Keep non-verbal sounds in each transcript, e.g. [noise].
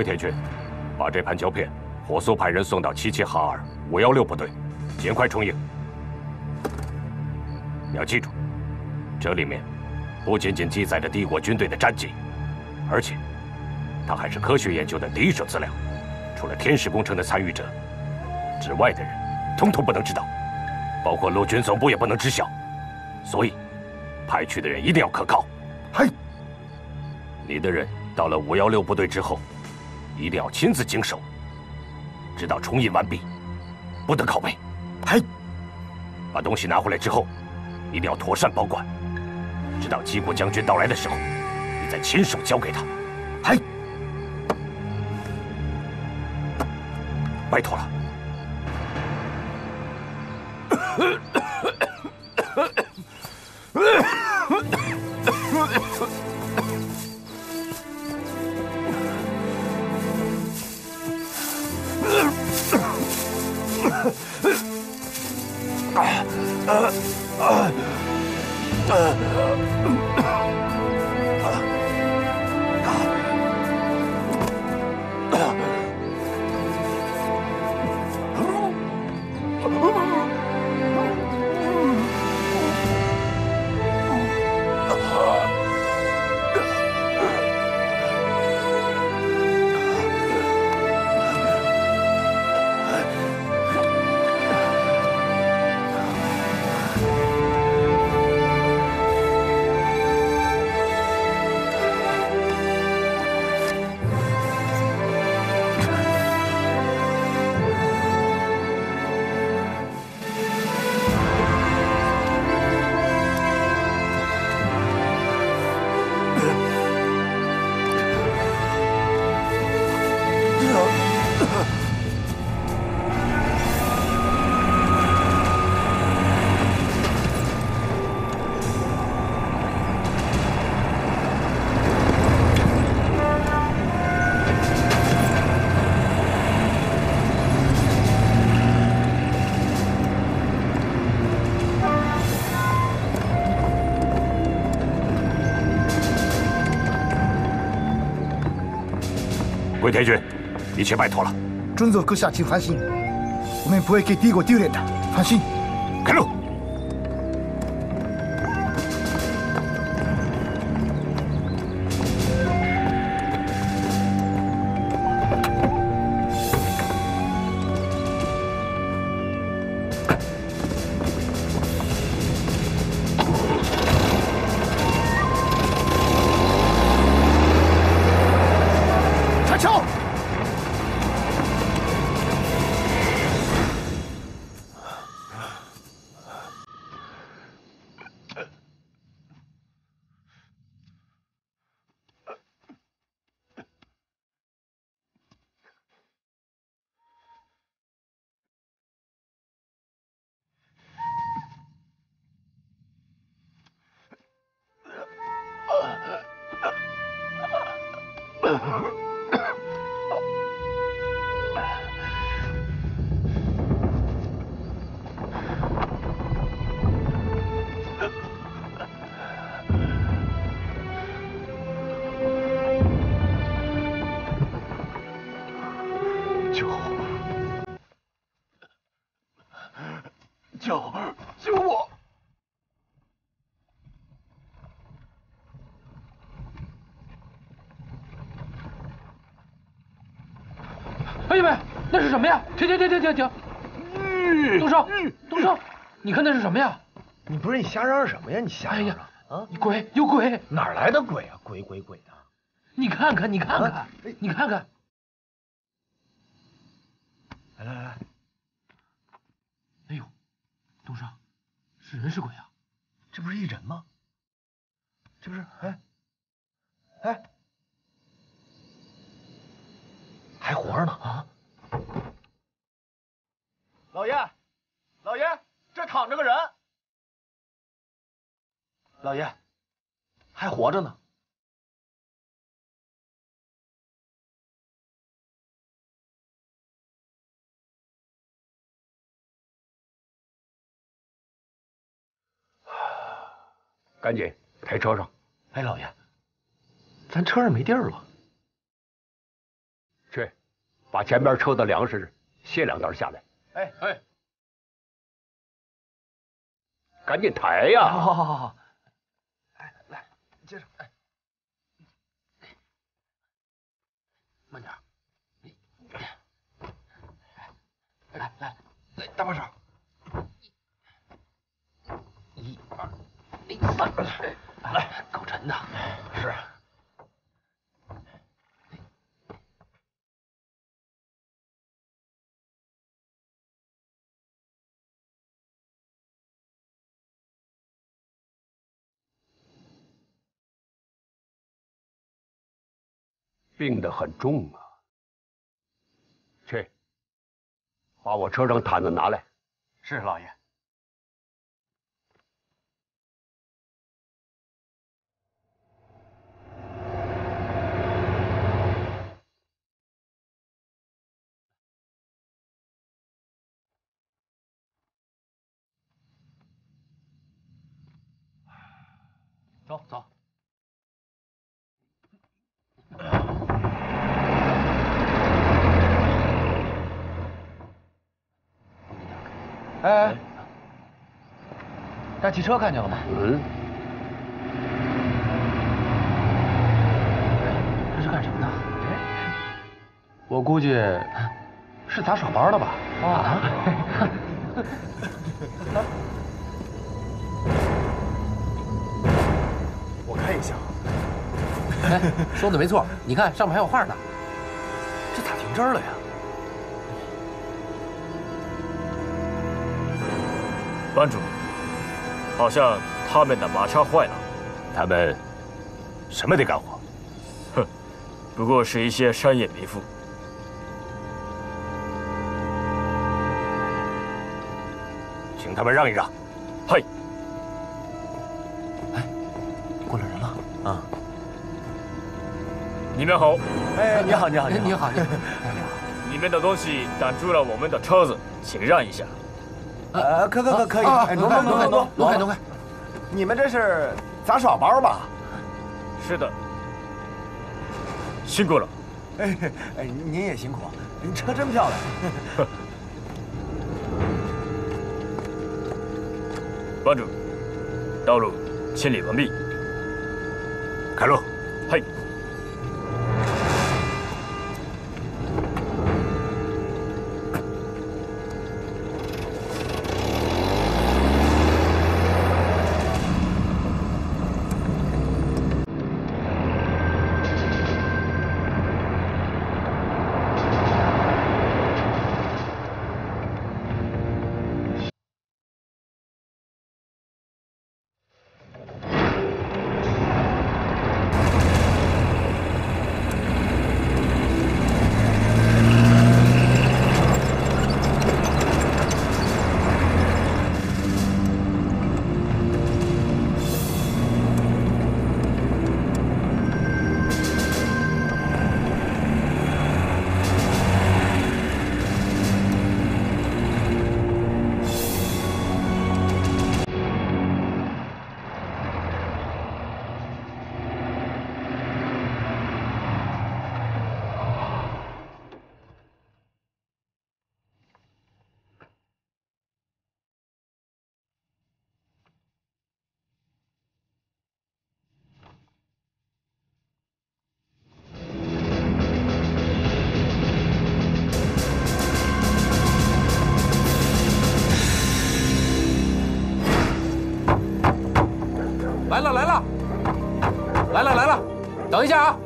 回天君，把这盘胶片火速派人送到齐齐哈尔五幺六部队，尽快冲营。你要记住，这里面不仅仅记载着帝国军队的战绩，而且它还是科学研究的第一手资料。除了天使工程的参与者之外的人，通通不能知道，包括陆军总部也不能知晓。所以，派去的人一定要可靠。嘿，你的人到了五幺六部队之后。一定要亲自经手，直到重印完毕，不得拷贝。嘿，把东西拿回来之后，一定要妥善保管，直到击鼓将军到来的时候，你再亲手交给他。嘿，拜托了。[laughs] 啊啊啊天君，一切拜托了。尊座阁下，请放心，我们不会给帝国丢脸的，放心。停停停停停停！东升，东升，你看那是什么呀？你不是你瞎嚷嚷什么呀？你瞎嚷嚷啊！鬼，有鬼！哪来的鬼啊？鬼鬼鬼的！你看看，你看看，你看看！来来来！哎呦，东升，是人是鬼啊？这不是一人吗？这不是？哎哎，还活着呢啊！老爷老爷这躺着个人。老爷还活着呢。[sighs] 赶紧抬车上。哎老爷咱车上没地儿了。去，把前边车的粮食卸两袋下来。哎哎，赶紧抬呀！好好好好。哎，来，接着。哎，慢点。来来来，搭把手。一二。三来，够沉的。是。病得很重啊！去，把我车上毯子拿来。是，老爷。大汽车看见了吗？嗯。这是干什么的？我估计是砸耍包的吧。啊。[laughs] 哎，说的没错，你看上面还有画呢。这咋停这儿了呀？班主，好像他们的马车坏了。他们什么得干活？哼，不过是一些山野民夫。请他们让一让。嘿。哎，过来人了啊！你们好，哎，你好，你好，你好，你好，你好，你们的东西挡住了我们的车子，请让一下。呃，可可可可以，哎，挪开挪开挪挪开挪开。你们这是杂耍包吧？是的，辛苦了。哎哎，您也辛苦，您车真漂亮。班主，道路清理完毕，等一下啊！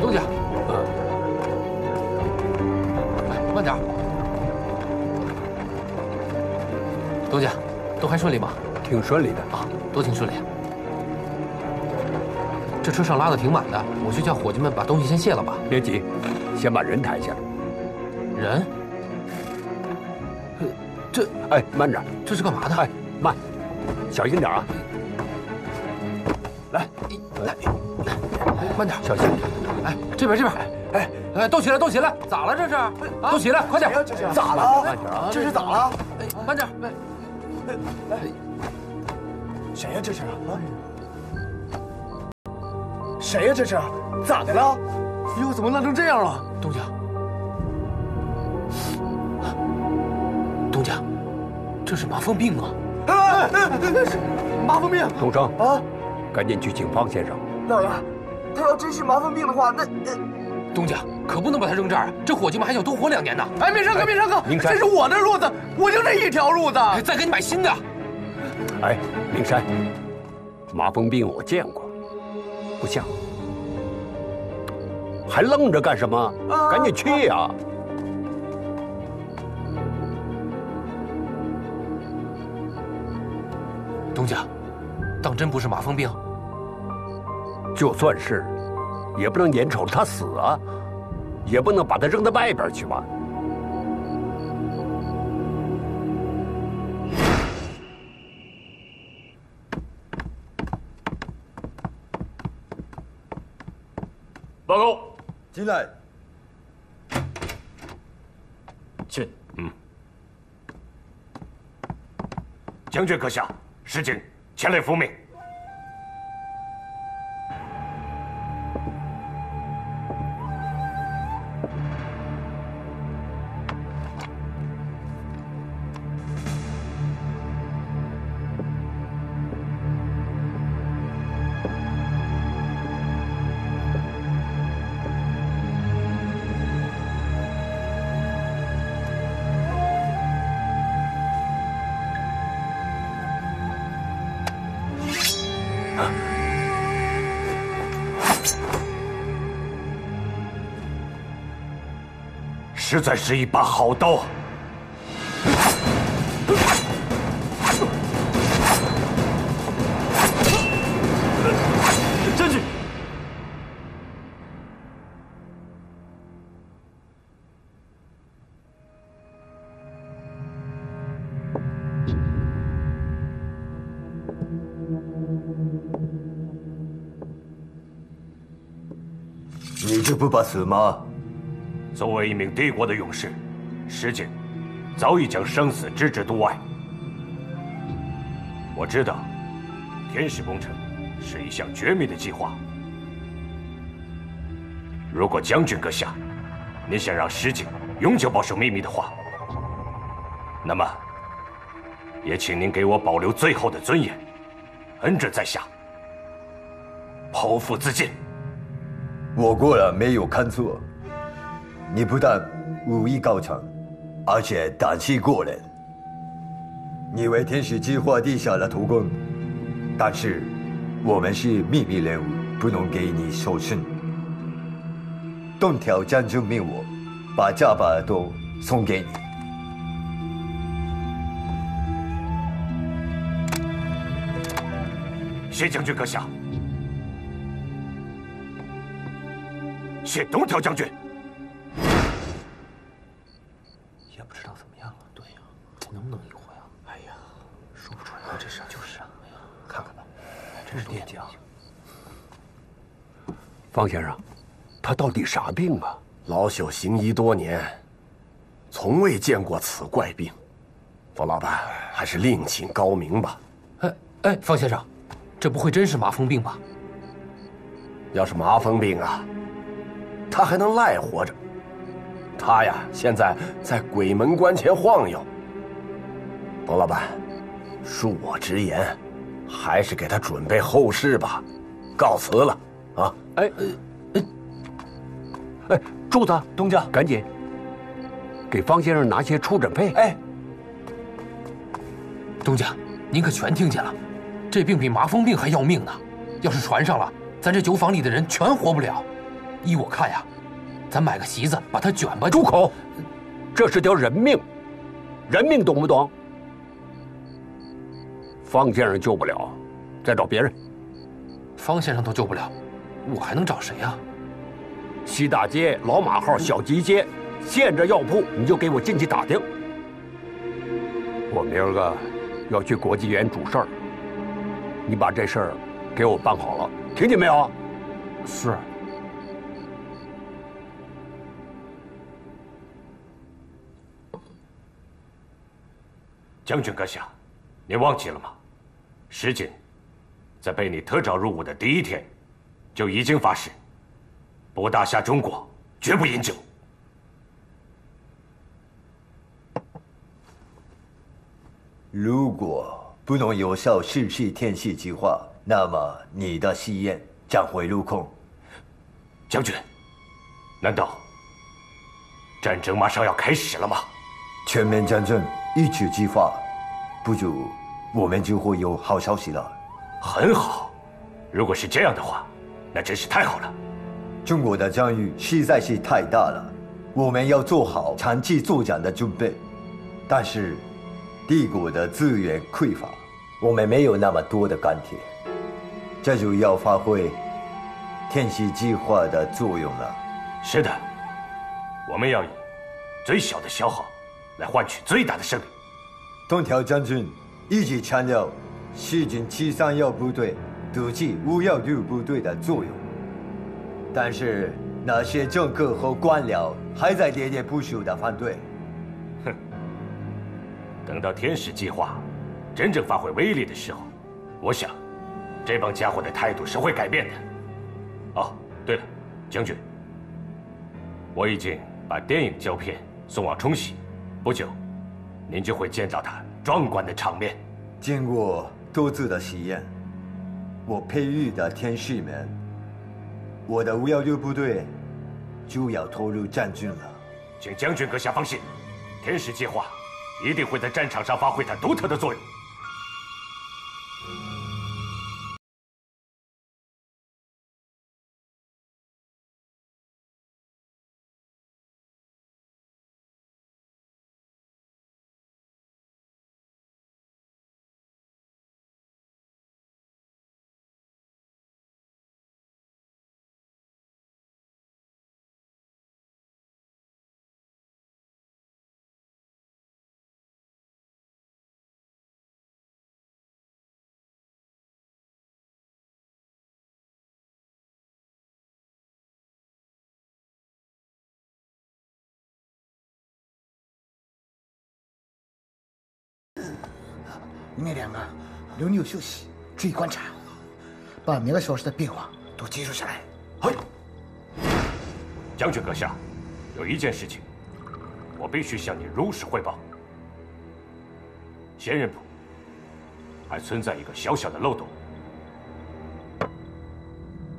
东家，哎，慢点。东家，都还顺利吗？挺顺利的啊，都挺顺利。这车上拉的挺满的，我去叫伙计们把东西先卸了吧。别急，先把人抬下。人？这哎，慢着，这是干嘛的？哎，慢，小心点啊！来，来，慢点，小心！哎，这边这边，哎哎，都起来，都起来！咋了这是？都起来，快点！咋了？慢点啊！这是咋了？哎，慢点！来，谁呀？这是啊？谁呀？这是？咋的了？哟，怎么烂成这样了？东家，东家，这是麻风病啊！啊，那是麻风病东升啊！赶紧去请方先生。老爷，他要真是麻风病的话，那东家可不能把他扔这儿，这伙计们还想多活两年呢。哎，明山哥，明山哥，明山这是我的褥子，我就这一条褥子。再给你买新的。哎，明山，麻风病我见过，不像，还愣着干什么？赶紧去呀！东家，当真不是马蜂病？就算是，也不能眼瞅着他死啊，也不能把他扔到外边去吧？报告，进来。进。将军阁下，石井前来复命。啊。实在是一把好刀怕死吗？作为一名帝国的勇士，石井早已将生死置之度外。我知道，天使工程是一项绝密的计划。如果将军阁下，你想让石井永久保守秘密的话，那么，也请您给我保留最后的尊严，恩准在下，剖腹自尽。我果然没有看错，你不但武艺高强，而且胆气过人。你为天使计划立下了头功，但是我们是秘密任务，不能给你受训。东条将军命我把这把刀送给你。谢将军阁下，谢东条将军。也不知道怎么样了。对呀，能不能一回啊？哎呀，说不出来这事儿就是啊。看看吧，真是惦记啊。方先生，他到底啥病啊？老朽行医多年，从未见过此怪病。冯老板，还是另请高明吧。哎哎，方先生，这不会真是麻风病吧？要是麻风病啊，他还能赖活着。他呀，现在在鬼门关前晃悠。冯老板，恕我直言，还是给他准备后事吧。告辞了，啊！哎，哎，哎柱子，东家，赶紧给方先生拿些出诊费。哎，东家，您可全听见了，这病比麻风病还要命呢。要是传上了，咱这酒坊里的人全活不了。依我看呀，咱买个席子把它卷吧。住口！这是条人命，人命懂不懂？方先生救不了，再找别人。方先生都救不了，我还能找谁呀？西大街、老马号、小吉街，现着药铺，你就给我进去打听。我明儿个要去国际园主事儿，你把这事儿给我办好了，听见没有？是。将军阁下，你忘记了吗？石井在被你特招入伍的第一天，就已经发誓，不打下中国，绝不饮酒。如果不能有效实施天系计划，那么你的戏宴将会落空。将军，难道战争马上要开始了吗？全面战争一触即发，不久我们就会有好消息了。很好，如果是这样的话，那真是太好了。中国的疆域实在是太大了，我们要做好长期作战的准备。但是，帝国的资源匮乏，我们没有那么多的钢铁，这就要发挥天气计划的作用了。是的，我们要以最小的消耗来换取最大的胜利。东条将军一直强调西军七三幺部队突击五幺六部队的作用，但是那些政客和官僚还在喋喋不休的反对。哼，等到天使计划真正发挥威力的时候，我想这帮家伙的态度是会改变的。哦，对了，将军，我已经把电影胶片送往冲洗，不久您就会见到他壮观的场面。经过多次的实验，我培育的天使们，我的五幺六部队就要投入战军了。请将军阁下放心，天使计划一定会在战场上发挥它独特的作用。你们两个轮流休息，注意观察，把每个小时的变化都记录下来。嘿，将军阁下，有一件事情，我必须向你如实汇报。仙人堡还存在一个小小的漏洞。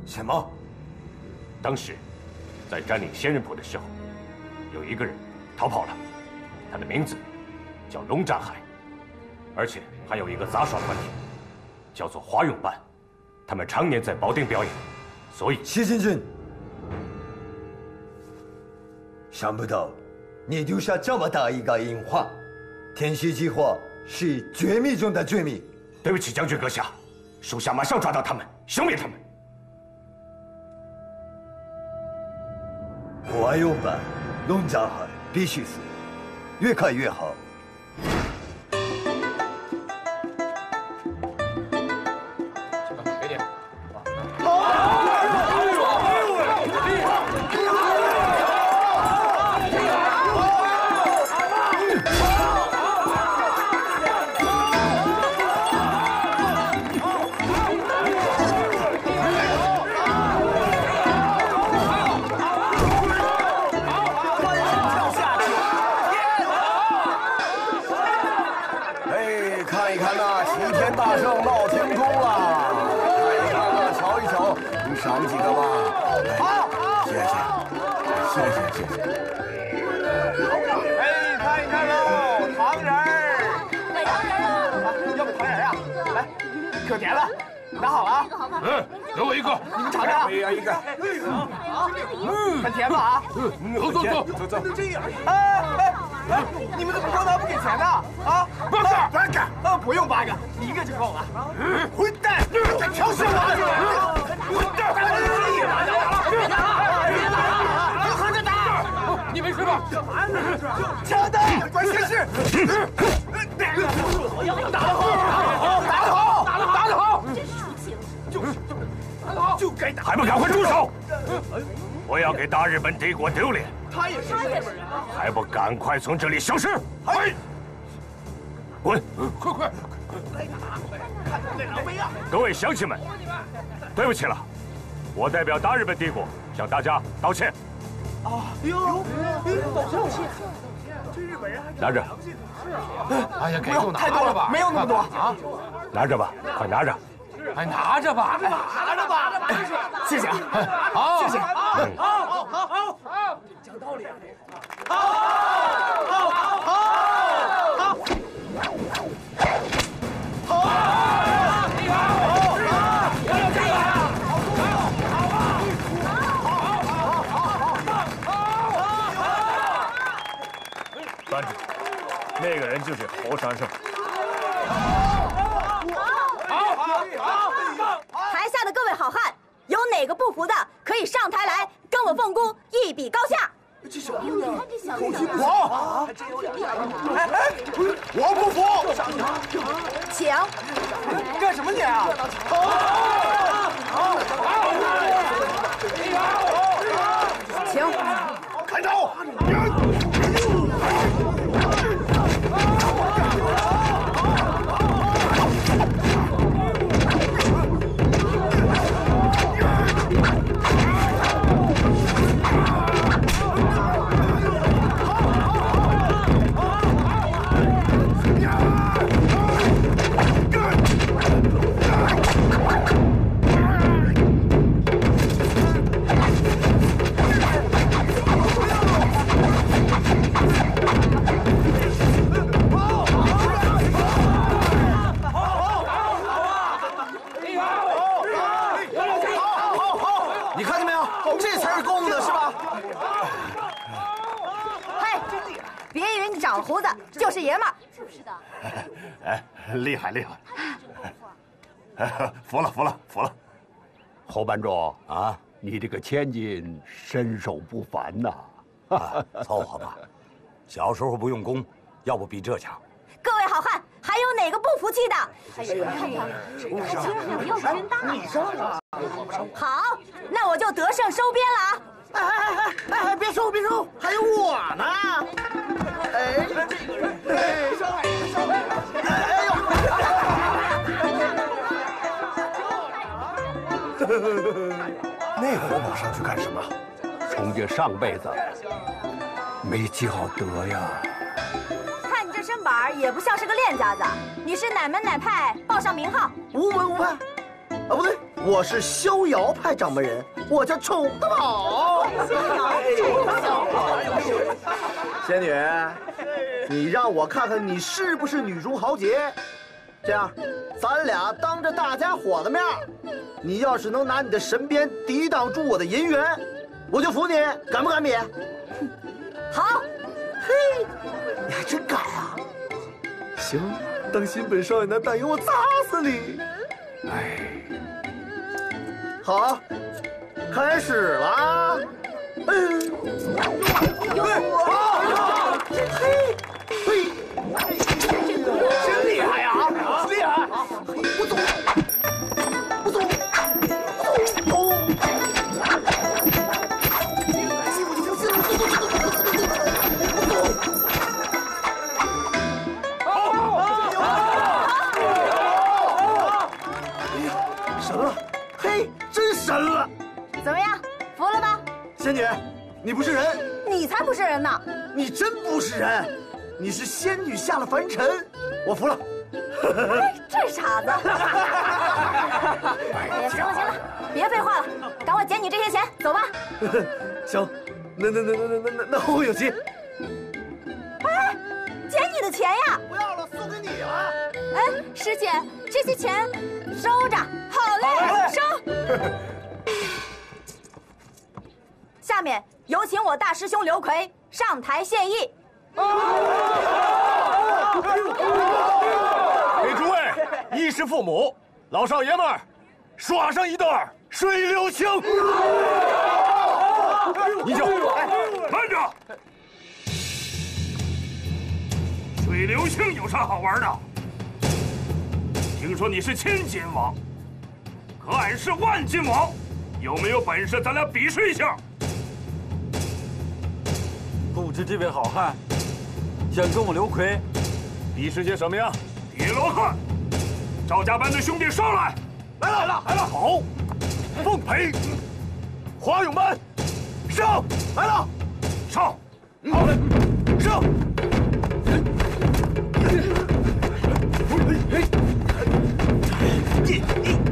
什么？当时在占领仙人堡的时候，有一个人逃跑了，他的名字叫龙战海，而且还有一个杂耍团体，叫做华勇班，他们常年在保定表演，所以谢将军，想不到你丢下这么大一个隐患，天蝎计划是绝密中的绝密。对不起，将军阁下，属下马上抓到他们，消灭他们。华勇班龙战海必须死，越快越好。可甜了，拿好了啊！嗯，给我一个，你们尝尝。哎呀，一个，很甜吧？啊？走走走，走走。这样，哎哎哎，你们怎么光拿不给钱呢？啊，八个，八个，啊，不用八个，一个就够了。混蛋，敢挑衅我！混蛋，别打了，别打了，别喝着打！你没事吧？干嘛呢？枪弹，管闲事。打得好，打该打。还不赶快住手！不要给大日本帝国丢脸！他也是日本人啊！还不赶快从这里消失！哎，滚！快快！来打！看那狼狈样！各位乡亲们，对不起了，我代表大日本帝国向大家道歉。啊！哟，道歉！这日本人还拿着。哎呀，给我拿了吧，没有那么多啊！拿着吧，快拿着。哎，拿着吧，拿着吧，[laughs] 谢谢啊，好，[laughs] 谢谢，好，好，好，好，好，讲道理啊，好，好，好，好，好，你好，要要加油啊！班主，那个人就是侯山胜。厉 [laughs] 害厉害！[laughs] 服了服了服了！侯班主啊，你这个千金身手不凡呐！[laughs] 凑合吧，小时候不用功，要不比这强。各位好汉，还有哪个不服气的？哎呀，要拳大。你上啊！好，那我就得胜收编了啊！哎哎哎哎哎！别收别收，还有我呢！哎，哎，上来上来！[laughs] 那火马上去干什么？冲这上辈子没积好德呀！看你这身板儿，也不像是个练家子。你是哪门哪派？报上名号。无门无派。啊，不对，我是逍遥派掌门人，我叫宠的宝。仙女，你让我看看你是不是女中豪杰。这样，咱俩当着大家伙的面，你要是能拿你的神鞭抵挡住我的银元，我就服你，敢不敢比？好。嘿，你还真敢啊！行，当新本少爷拿大银，我砸死你！哎，好，开始啦！嗯，好，嘿，嘿，你不是人，你才不是人呢！你真不是人，你是仙女下了凡尘，我服了。[laughs] 这傻子！[laughs] 哎，行了行了，别废话了，赶快捡你这些钱，走吧。[laughs] 行，那那那那那那那后会有期。哎，捡你的钱呀！不要了，送给你了。哎，师姐，这些钱收着。好嘞，收。下面有请我大师兄刘奎上台献艺。给诸位衣食父母、老少爷们儿耍上一段水流情。你就慢着，水对刘星有啥好玩的？听说你是千金王，可俺是万金王，有没有本事咱俩比试一下？不知这位好汉想跟我刘奎比试些什么呀？比罗汉，赵家班的兄弟上来！来了来了来了！好，奉陪，华勇班上来了，上！好嘞，上！哎，大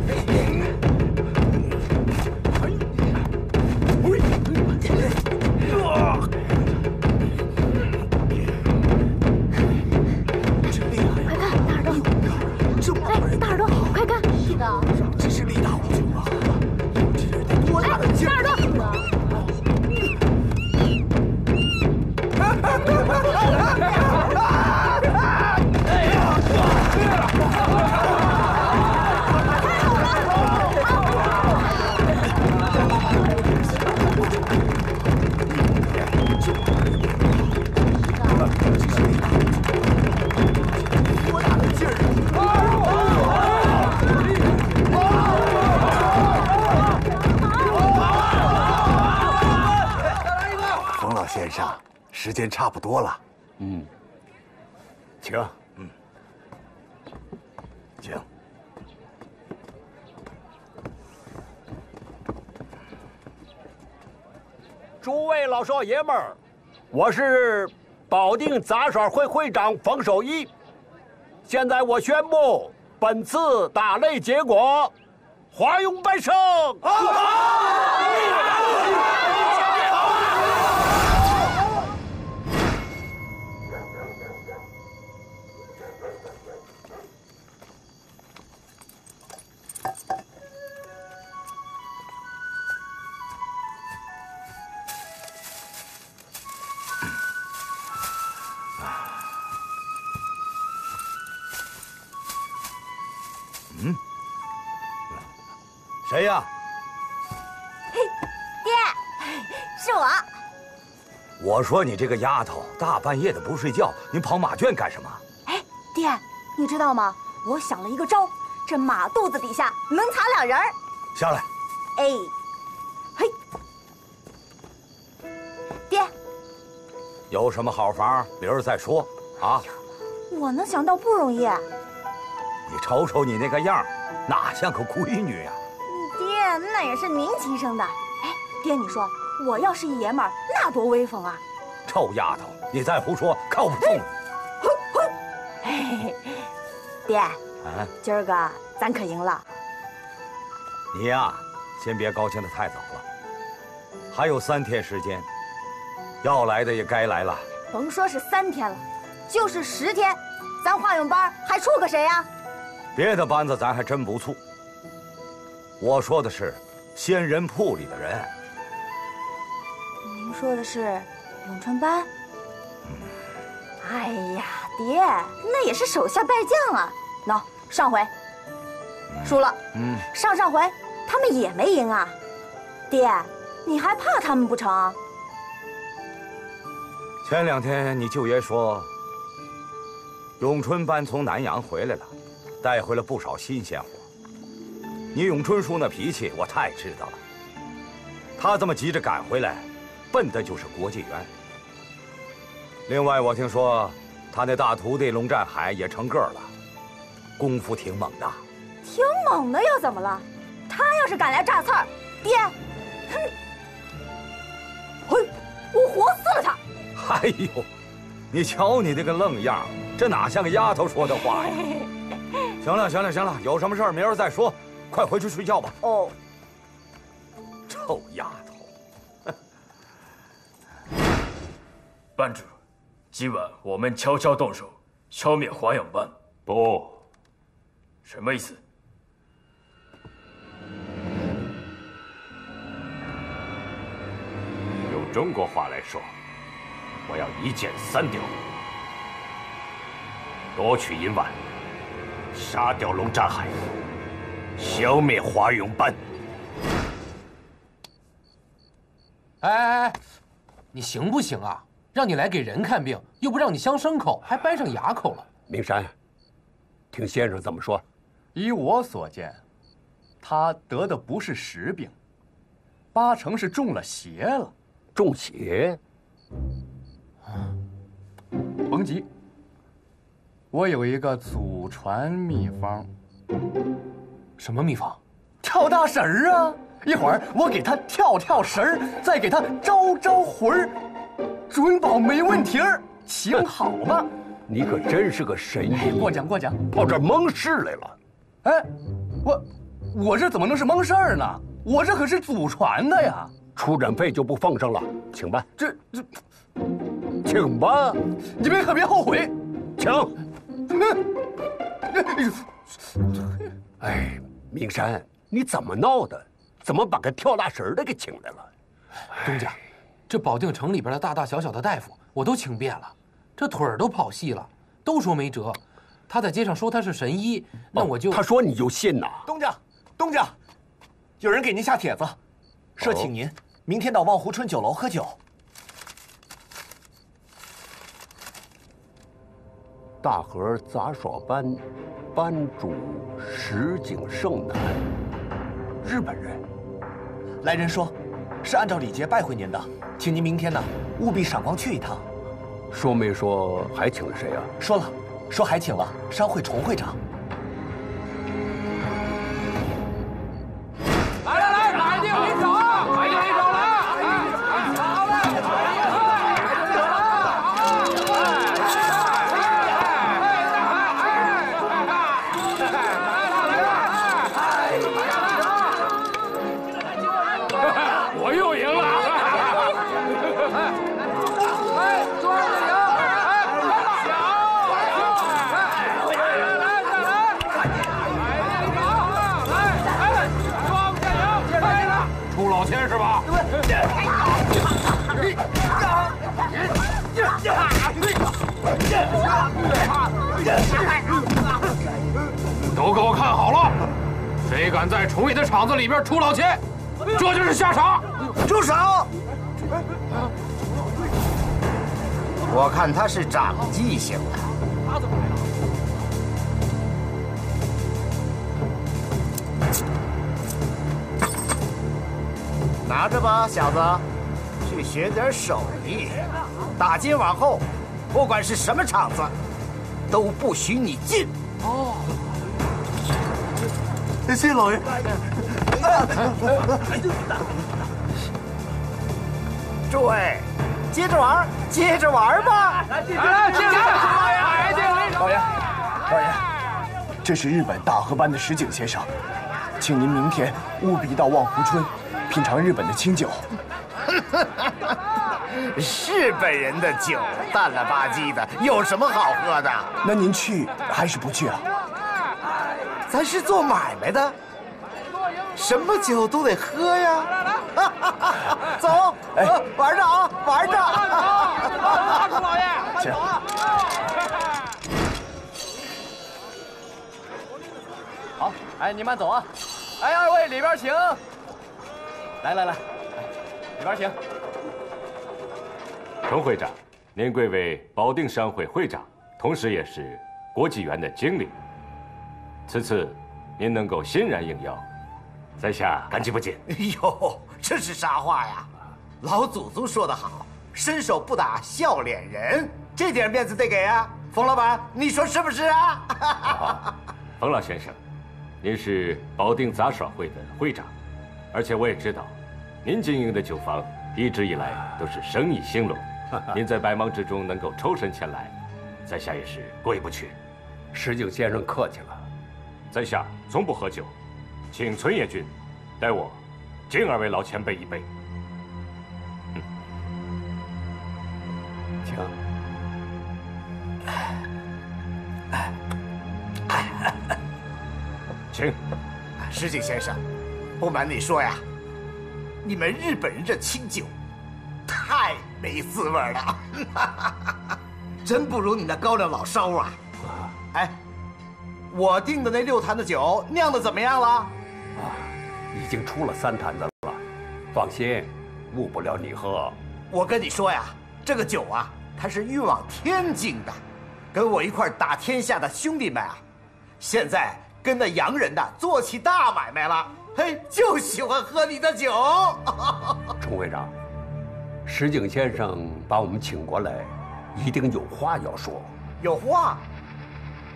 间差不多了，嗯，请。嗯，请。诸位老少爷们儿，我是保定杂耍会会长冯守义。现在我宣布本次打擂结果，华勇班胜。嗯，谁呀？嘿 [laughs] 爹，是我。我说你这个丫头，大半夜的不睡觉，你跑马圈干什么？哎，爹，你知道吗？我想了一个招，这马肚子底下能藏两人儿。下来。哎，嘿，爹，有什么好法，明儿再说啊！我能想到不容易。你瞅瞅你那个样，哪像个闺女呀、爹，那也是您亲生的。哎，爹，你说我要是一爷们儿，那多威风啊！臭丫头，你再胡说，靠不住你。爹，啊，今儿个咱可赢了。你呀，先别高兴的太早了，还有三天时间，要来的也该来了。甭说是三天了，就是十天，咱华勇班还出个谁呀、别的班子咱还真不怵，我说的是仙人铺里的人。您说的是咏春班？哎呀，爹，那也是手下败将啊！喏、上回输了，嗯，上上回他们也没赢啊。爹，你还怕他们不成？前两天你舅爷说，咏春班从南阳回来了，带回了不少新鲜货。你咏春叔那脾气我太知道了，他这么急着赶回来，奔的就是国际园。另外，我听说他那大徒弟龙占海也成个儿了，功夫挺猛的。挺猛的又怎么了？他要是敢来炸刺儿，爹，哼，嘿，我活撕了他！哎呦，你瞧你那个愣样，这哪像个丫头说的话呀？[laughs] 行了，行了，行了，有什么事儿明儿再说，快回去睡觉吧。哦，臭丫头！[laughs] 班主，今晚我们悄悄动手，消灭华勇班。不，什么意思？用中国话来说，我要一箭三雕，夺取银碗，杀掉龙占海，消灭华勇班。哎哎哎，你行不行啊？让你来给人看病，又不让你镶牲口，还掰上牙口了。明山，听先生怎么说。依我所见，他得的不是实病，八成是中了邪了。中邪？甭急，我有一个祖传秘方。什么秘方？跳大神儿啊！一会儿我给他跳跳神儿，再给他招招魂儿，准保没问题儿。请好吧。你可真是个神医！过奖过奖，跑这儿蒙事来了。哎，我我这怎么能是蒙事儿呢？我这可是祖传的呀！出诊费就不奉上了，请吧。这这，请吧。你们可别后悔，请。哎，明山，你怎么闹的？怎么把个跳大神的给请来了？东家，这保定城里边的大大小小的大夫我都请遍了，这腿儿都跑细了，都说没辙。他在街上说他是神医，那我就……他说你就信呐？东家，东家，有人给您下帖子，说请您明天到望湖春酒楼喝酒。大河杂耍班班主石井胜男，日本人。来人说，是按照礼节拜会您的，请您明天呢务必赏光去一趟。说没说还请了谁啊？说了。说还请了商会重会长。谁敢在崇义的厂子里边出老千，这就是下场。住手！我看他是长记性的。他怎么来了？拿着吧，小子，去学点手艺。打今往后，不管是什么厂子，都不许你进。哦，谢谢老爷。诸位，接着玩，接着玩吧。来，接着，接着，老爷，老爷，老爷，这是日本大河班的石井先生，请您明天务必到望湖春。品尝日本的清酒，[laughs] 日本人的酒淡了吧唧的，有什么好喝的？那您去还是不去啊？咱是做买卖的，什么酒都得喝呀！[laughs] 走，哎，玩着啊，玩着！走，老爷，[laughs] 走啊。好，哎，你慢走啊！哎，二位里边请。来来来，里边请。陈会长，您贵为保定商会会长，同时也是国际园的经理。此次您能够欣然应邀，在下感激不尽。哎呦，这是啥话呀？老祖宗说得好，伸手不打笑脸人，这点面子得给啊！冯老板，你说是不是啊？冯老先生，您是保定杂耍会的会长。而且我也知道，您经营的酒坊一直以来都是生意兴隆。[laughs] 您在百忙之中能够抽身前来，在下也是过意不去。石井先生客气了，在下从不喝酒，请存野君代我敬二位老前辈一杯。嗯，请。请，石井先生。不瞒你说呀，你们日本人这清酒太没滋味了，[laughs] 真不如你那高粱老烧啊！哎，我订的那六坛的酒酿的怎么样了？啊，已经出了三坛子了，放心，误不了你喝。我跟你说呀，这。个酒啊，它是运往天津的，跟我一块打天下的兄弟们啊，现在跟那洋人的做起大买卖了。嘿，就喜欢喝你的酒。[laughs] [laughs] 冲会长，石井先生把我们请过来，一定有话要说。有话，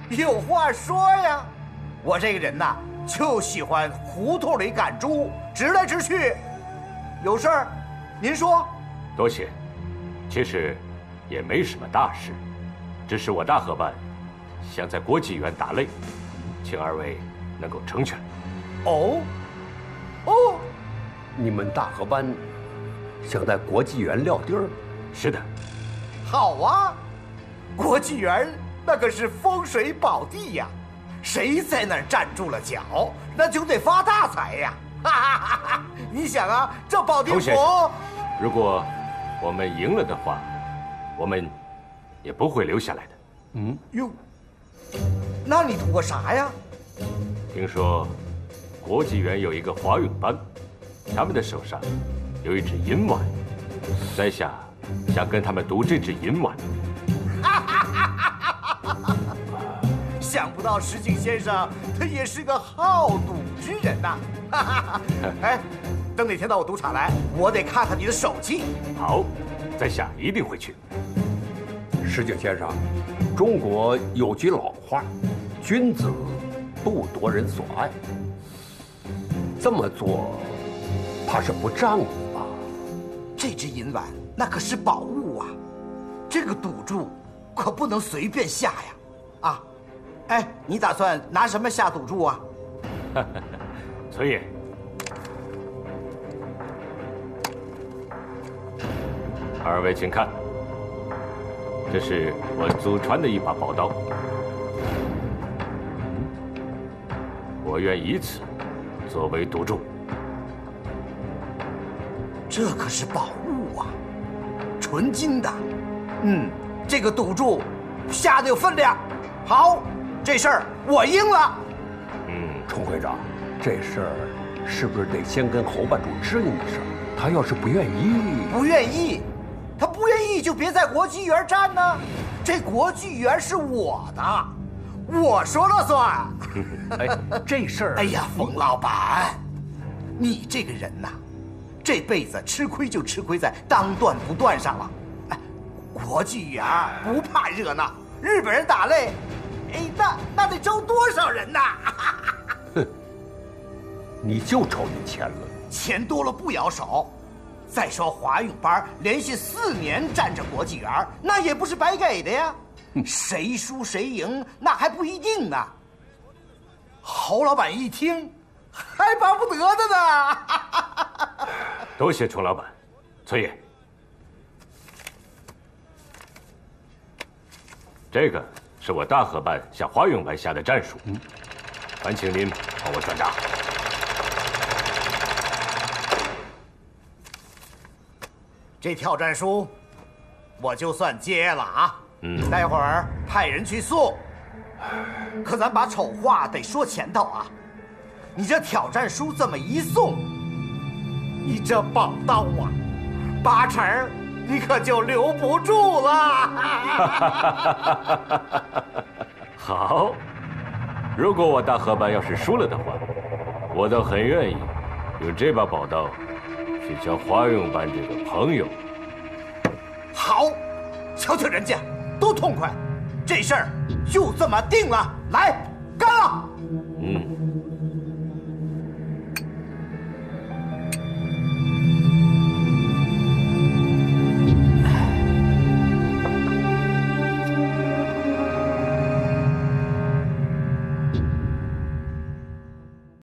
有话说呀！我这个人呐，就喜欢胡同里赶猪，直来直去。有事儿，您说。多谢。其实，也没什么大事，只是我大河班想在国际园打擂，请二位能够成全。哦。哦，你们大河班想在国际园撂地儿？是的。好啊，国际园那可是风水宝地呀，谁在那儿站住了脚，那就得发大财呀！哈哈哈哈你想啊，这保定府，如果我们赢了的话，我们也不会留下来的。嗯，哟，那你图个啥呀？听说。国际园有一个华勇班，他们的手上有一只银碗，在下想跟他们赌这只银碗。想不到石井先生他也是个好赌之人呐！哈哈哎，等哪天到我赌场来，我得看看你的手气。好，在下一定会去。石井先生，中国有句老话，君子不夺人所爱。这么做，怕是不仗义吧？这只银碗那可是宝物啊，这个赌注可不能随便下呀！啊，哎，你打算拿什么下赌注啊？[laughs] 崔爷，二位请看，这是我祖传的一把宝刀，我愿以此。作为赌注，这可是宝物啊，纯金的。嗯，这个赌注下的有分量。好，这事儿我应了。嗯，冲会长，这事儿是不是得先跟侯办主支应一声？他要是不愿意，不愿意，他不愿意就别在国际园站呢。这国际园是我的。我说了算。[laughs] 哎，这事儿……哎呀，冯老板，你这个人呐，这辈子吃亏就吃亏在当断不断上了。哎，国际园不怕热闹，日本人打擂，哎，那那得招多少人呐？[laughs] 哼，你就愁你钱了，钱多了不咬手。再说华勇班连续四年占着国际园，那也不是白给的呀。谁输谁赢，那还不一定呢。侯老板一听，还巴不得的呢。[laughs] 多谢冲老板，崔爷，这个是我大河办向华勇班下的战书，烦请您帮我转达。这挑战书，我就算接了啊。待会儿派人去送，可咱把丑话得说前头啊！你这挑战书这么一送，你这宝刀啊，八成你可就留不住了。[laughs] 好，如果我大河班要是输了的话，我倒很愿意用这把宝刀去交花勇班这个朋友。好，瞧瞧人家。多痛快！这事儿就这么定了，来，干了！嗯。